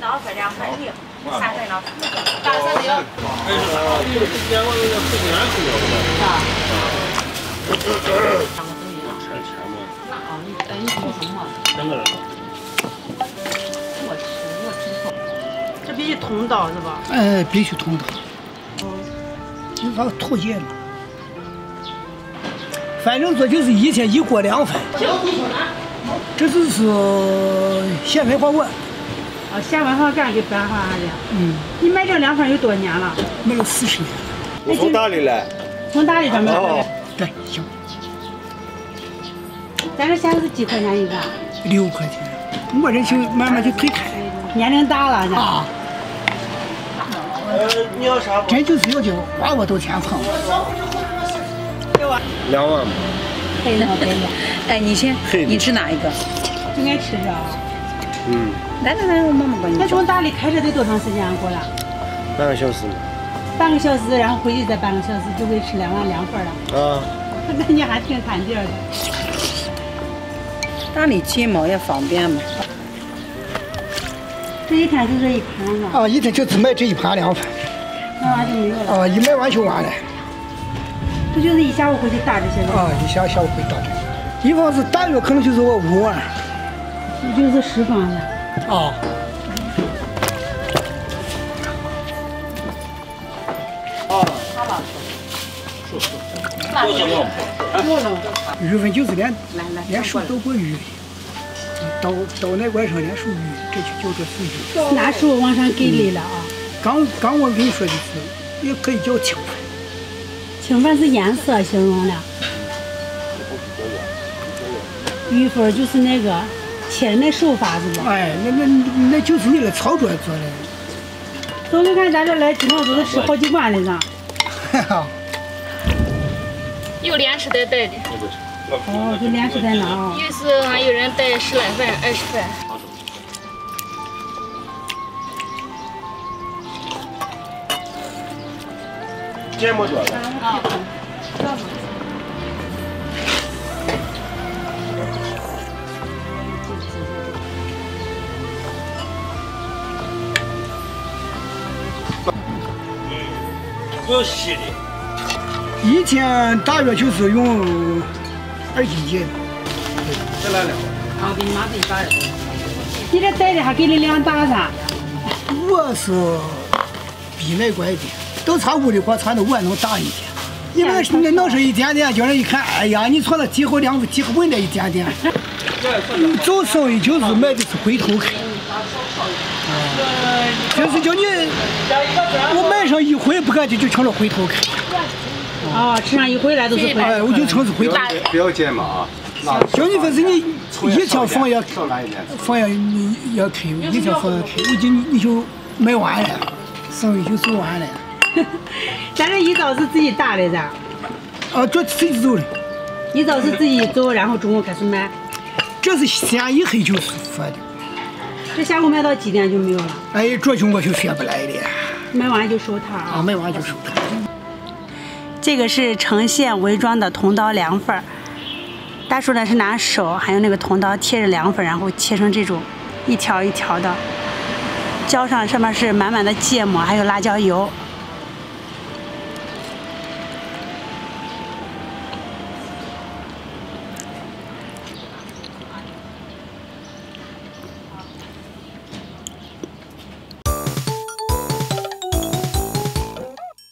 三份两份，大三六。哎，是今年我要四年是有的。啊。钱钱嘛。哦，你哎，你做什么？两个人。我去，我听说。这必须通道是吧？哎，必须通道。哦。就是说图解嘛。反正这就是一天一锅两饭。这只是咸文化馆。啊，咸文化馆给办化的。嗯。你买这凉粉有多少年了？买了四十年。我从大理来。从大理这买的。对，行。咱这现在是几块钱一个？六块钱。我这就慢慢就退开。年龄大了，啊。呃，你要啥？真就是要就娃娃都天棚。两万。可以那么便宜？哎，你先，你吃哪一个？就爱吃这。嗯。来来来，我妈妈帮你。那从大理开车得多长时间过来？半个小时。半个小时，然后回去再半个小时，就可以吃两碗凉粉了。啊。那你还挺看劲儿的。大理近嘛也方便嘛。这一天就这一盘是吧？啊，一天就只卖这一盘凉粉。卖完就没有了。啊，一卖完就完了。这就是一下午回去打这些了。啊，一下下午回去打这些。一方是大约可能就是我五万。这就是十方了。啊。啊。好了。鱼粉就是连连手都不鱼，到到那块上连手鱼，这就叫做水鱼。那时候往上给力了啊。刚刚我跟你说的是，也可以叫青粉。青粉是颜色形容的。鱼粉就是那个切的那手法是吧？哎，那那那就是为了操作做的。总你看咱这来经常都是吃好几碗的呢。哈哈。有连吃带带的。哦，就连吃带拿啊。有时还有人带十来份、二十份。芥末多了。啊。用洗的。一天大约就是用二斤斤。再来两个。好，给你妈自己打的。你这带的还给你两打噻？我是比那乖的，都差屋里锅铲的我能大一点。你那那弄上一点点，叫人一看，哎呀，你错了几盒两几盒稳的一点点。做生意就是卖的是回头客。就是叫你，我买上一回不干净就成了回头客。啊，吃上一回来都是回，我就成是回头客。不要见嘛啊！行你说是你一条房也房也你也开，一条房也开，我就你就卖完了，生意就做完了。咱这一早是自己打的噻？啊，这自己做的。一早是自己做，然后中午开始卖。这是先一黑就是发的。这下午卖到几点就没有了？哎，这就我就学不来的。卖完就收摊啊？卖完就收摊。这个是呈现围装的铜刀凉粉儿，大叔呢是拿手还有那个铜刀贴着凉粉，然后切成这种一条一条的，浇上上面是满满的芥末，还有辣椒油。